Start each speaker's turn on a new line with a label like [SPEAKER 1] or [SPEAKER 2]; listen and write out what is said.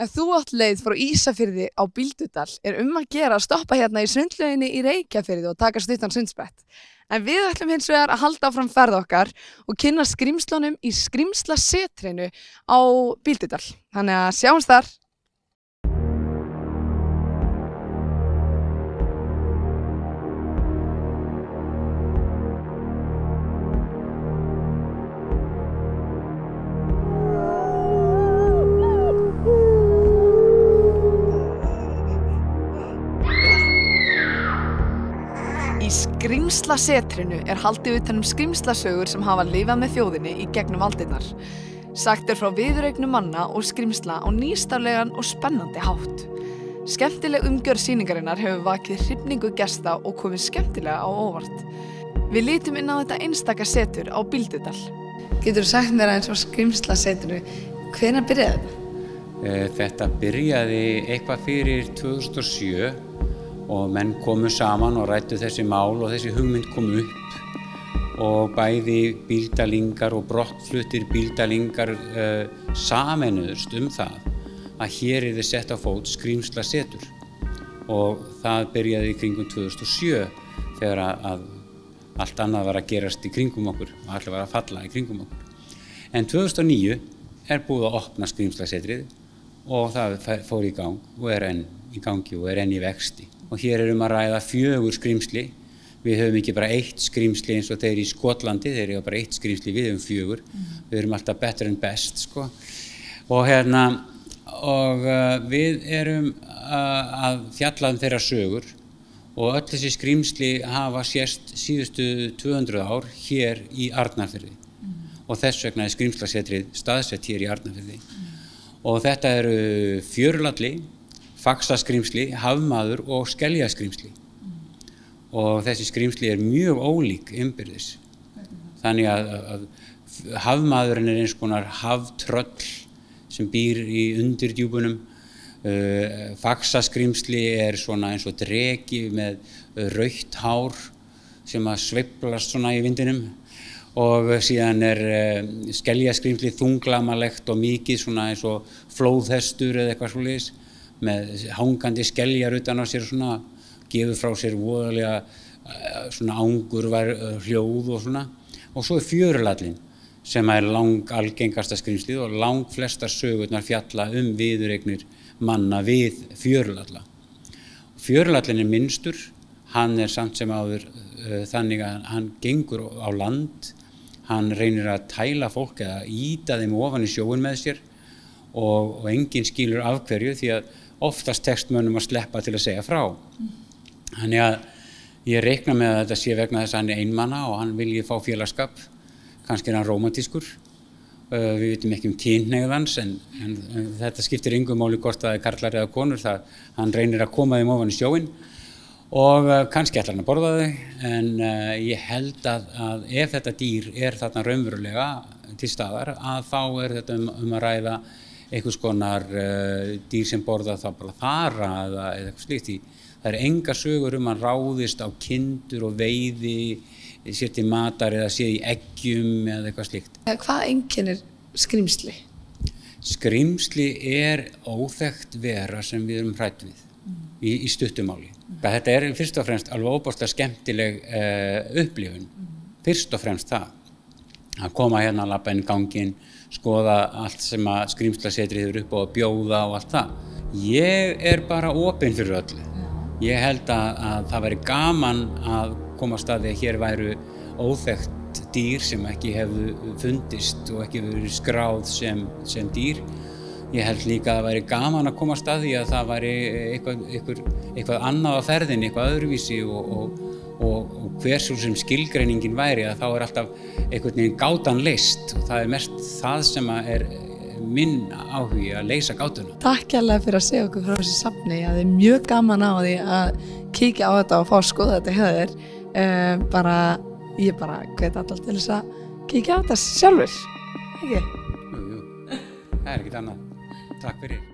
[SPEAKER 1] Ef þú átt leið frá Ísafyrði á Bíldudal er um að gera að stoppa hérna í sundlauginni í Reykjafyrði og taka stuttan sundsbrett. En við ætlum hins vegar að halda áfram ferð okkar og kynna skrimslunum í skrimsla setreinu á Bíldudal. Þannig að sjáumst þar. Í skrimslasetrinu er haldið utan um skrimslasögur sem hafa lifað með þjóðinni í gegnum aldirnar. Sagt er frá viðregnum manna og skrimsla á nýstaflegan og spennandi hátt. Skemmtileg umgjörð síningarinnar hefur vakið hrifningu gesta og komið skemmtilega á óvart. Við lítum inn á þetta einstaka setur á Bíldudal. Getur þú sagt mér eins og skrimslasetrinu, hvenær byrjaði þetta?
[SPEAKER 2] Eh, Þetta byrjaði eitthvað fyrir 2007 og menn komu saman og rættu þessi mál og þessi hugmynd kom upp og bæði bíldalingar og brottfluttir bíldalingar uh, samenuðust um það að hér er þið sett á fót skrýmsla setur og það byrjaði í kringum 2007 þegar að, allt annað var að gerast í kringum okkur og allir var að falla í kringum okkur. En 2009 er búið að opna skrýmslasetrið og það fór í gang og er enn í gangi og er enn í vexti. Og hér er um að ræða fjögur skrýmsli. Við höfum ekki bara eitt skrýmsli eins og þeir í Skotlandi, þeir eru bara eitt skrýmsli, við höfum fjögur. Við erum alltaf better and best, sko. Og hérna, og uh, við erum uh, að fjalla um þeirra sögur og öll þessi skrýmsli hafa sérst síðustu 200 ár hér í Arnarfyrði og þess vegna er skrýmslasetrið staðsett hér í Arnarfyrði og þetta eru fjörulalli, faxaskrimsli, hafmaður og skeljaskrimsli og þessi skrimsli er mjög ólík innbyrðis. Þannig að, að, að hafmaðurinn er eins konar haftröll sem býr í undirdjúpunum. Uh, faxaskrimsli er svona eins og dregi með raukt hár sem að sveiflast svona í vindinum. Og síðan er uh, skeljaskrimsli þunglamalegt og mikið svona eins og flóðhestur eða eitthvað svoleiðis með hangandi skeljar utan á sér svona gefur frá sér voðalega uh, svona ángurvar uh, hljóð og svona. Og svo er fjörulallin sem er lang algengasta skrimslið og lang flestar sögurnar fjalla um viðuregnir manna við fjörulalla fjörulallin er minnstur hann er samt sem áður uh, þannig að hann gengur á land. Hann reynir að tæla fólk eða íta þeim ofan í sjóun með sér og, og enginn skilur af hverju því að oftast tekst mönnum að sleppa til að segja frá. Þannig að ég reikna með að þetta sé vegna þess að hann er einmanna og hann vilji fá félagskap kannski er hann romantískur uh, við vitum ekki um kynneigðans en, en, en þetta skiptir yngum máli hvort það er karlar eða konur það hann reynir að koma þeim ofan í sjóin og uh, kannski ætlar hann að borða þau en uh, ég held að, að ef þetta dýr er þarna raunverulega til staðar að þá er þetta um, um að ræða einhvers konar uh, dýr sem borða þá bara þara eða, eða eitthvað slíkt í það er enga sögur um að ráðist á kindur og veiði sér til matar eða sér í eggjum eða eitthvað slíkt.
[SPEAKER 1] Hvað einkennir skrimsli?
[SPEAKER 2] Skrimsli er óþekkt vera sem við erum hrætt við í, í stuttumáli. Þetta er fyrst og fremst alveg óbúrslega skemmtileg uh, upplifun, fyrst og fremst það. Að koma hérna að lappa inn gangin, skoða allt sem að skrimslasetrið eru upp á að bjóða og allt það. Ég er bara opinn fyrir öllu. Ég held að, að það væri gaman að koma að staði að hér væru óþekkt dýr sem ekki hefðu fundist og ekki verið skráð sem, sem dýr. Ég held líka að það væri gaman að koma að staði að það væri eitthvað, eitthvað, eitthvað annað á ferðin, eitthvað öðruvísi og, og, og, og hversu sem skilgreiningin væri að þá er alltaf einhvern veginn gátan leist og það er mest það sem er minn áhugi að leysa gátuna.
[SPEAKER 1] Takk hérlega fyrir að segja okkur frá þessu safni. Það er mjög gaman á því að kíkja á þetta og fá að skoða þetta þér. Uh, bara, ég bara hvet alltaf til þess að kíkja á þetta sjálfur. Ekki?
[SPEAKER 2] Jú, jú. Það er ekkert annað. Takk fyrir.